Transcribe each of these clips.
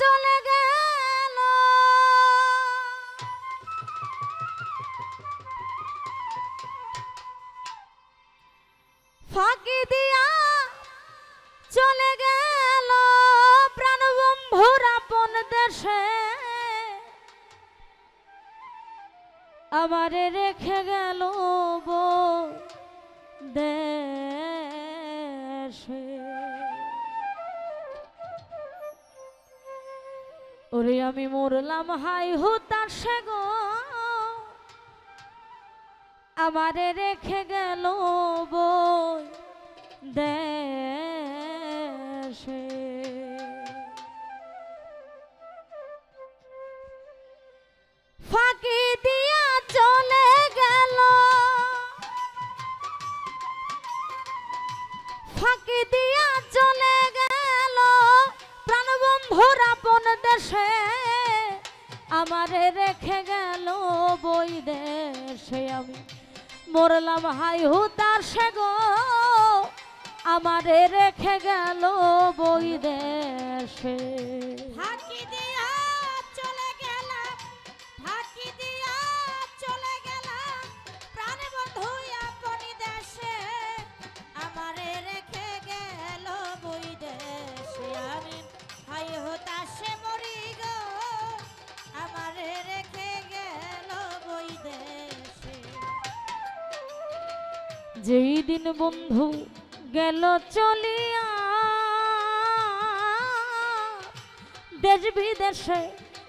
চলে ফাঁকি দিয়া চলে গেল দেশে। আমারে রেখে গেল দেশে। ওরে আমি মরলাম হাই হুতার সে গো আমারে রেখে গেল বই দেশে প্রাণবন্ধুর আপন দেশে আমারে রেখে গেল বই দেশে আমি। মরলাম, হাই সে গো, আমারে রেখে গেল বই দেশে। যেই দিন বন্ধু গেল চলিয়া, দেশ বিদেশে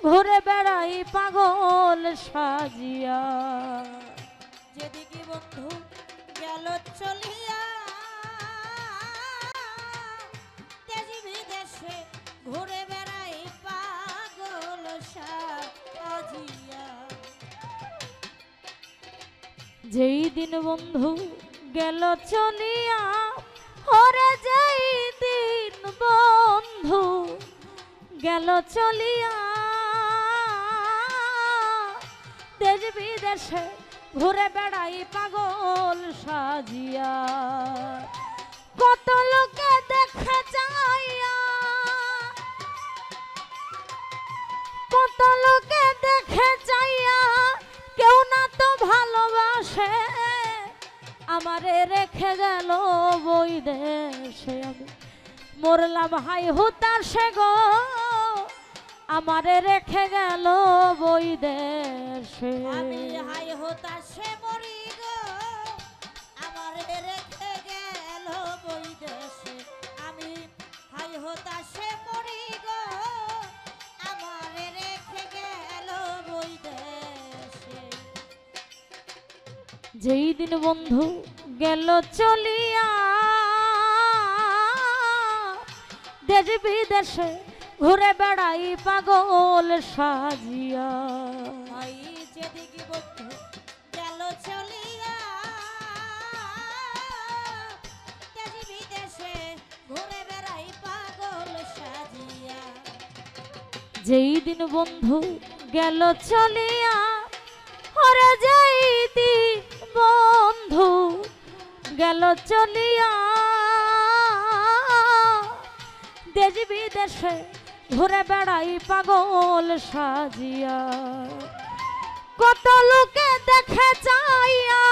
ঘুরে বেড়াই পাগল সাজিয়া। যেদিকে বন্ধু গেল চলিয়া, দেশ বিদেশে ঘুরে বেড়াই পাগল সাজিয়া। যেই দিন বন্ধু গেল চলিয়া হরে যাই দিন বন্ধু গেল চলিয়া দেশ বিদেশে ঘুরে বেড়াই পাগল সাজিয়া। কত লোকে গেল বই দেশে আমি। মরলাম, হাই হুতার সে গো। আমারে রেখে গেল বই দেশে। আমি, হাই হতাশে মরি। যেই দিন বন্ধু গেল চলিয়া দেশ বিদেশে ঘুরে বেড়াই পাগল সাজিয়া। যেদিকে বন্ধু গেল চলিয়া দেশ বিদেশে ঘুরে বেড়াই পাগল সাজিয়া। যেই দিন বন্ধু গেল চলিয়া ওরে যেই দিন বন্ধু গেল চলিয়া। দেশ বিদেশে ঘুরে বেড়াই পাগল সাজিয়া। কত লোকে দেখে চাইয়া।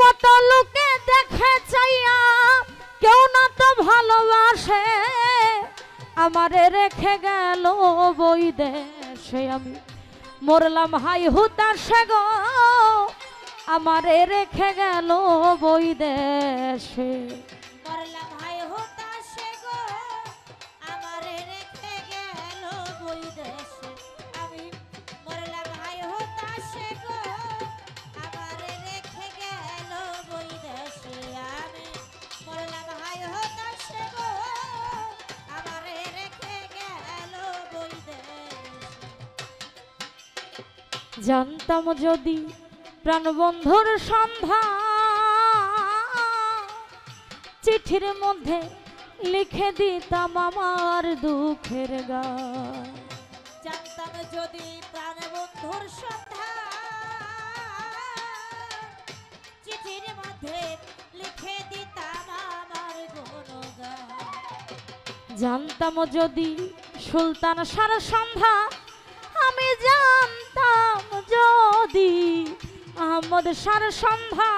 কত লোকে দেখে চাইয়া। কেউ না তো ভালোবাসে আমারে রেখে গেল বই দেশে আমি। মরলাম হাই হুতার সে গো আমারে রেখে গেল বই দেশে জানতাম যদি প্রাণবন্ধুর সন্ধান। চিঠির মধ্যে লিখে দিতাম আমার দুঃখের গা জানতাম যদি প্রাণবন্ধুর সন্ধান। চিঠির মধ্যে লিখে দিতাম আমার জানতাম যদি সুলতান সারা সন্ধ্যা আহমদ সার সন্ধ্যা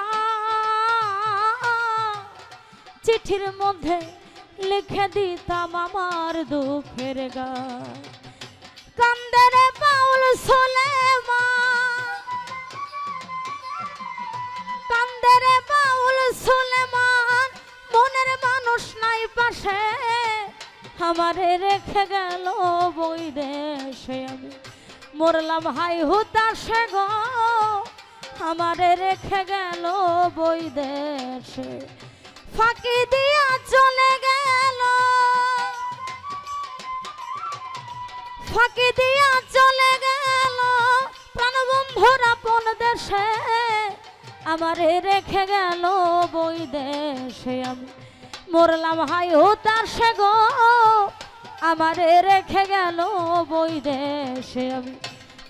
চিঠির মধ্যে লিখে দিতাম আমার দুঃখের গা কান্দারে পাউল সোলেমা কান্দারে পাউল সোলেমান, মনের মানুষ নাই পাশে। আমারে রেখে গেল বই দেশে আমি। মরলাম হাই হুতাশে গো। আমারে রেখে গেল বই দেশে। ফাঁকি দিয়া চলে গেল। ফাঁকি দিয়া চলে গেল। প্রাণবন্ধুর আপন দেশে, আমারে রেখে গেল বই দেশে। আমি মরলাম হাই ও তার সে গো, আমারে রেখে গেল বই দেশে। আমি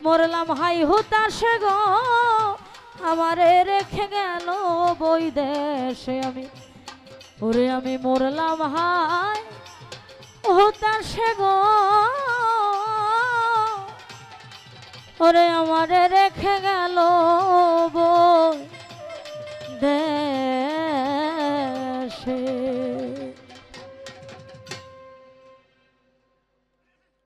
মরলাম হাই হো তার সে গো আমারে রেখে গেল বই দেশে আমি। ওরে আমি মরলাম হাই ও তার সে গো ওরে আমারে রেখে গেল বই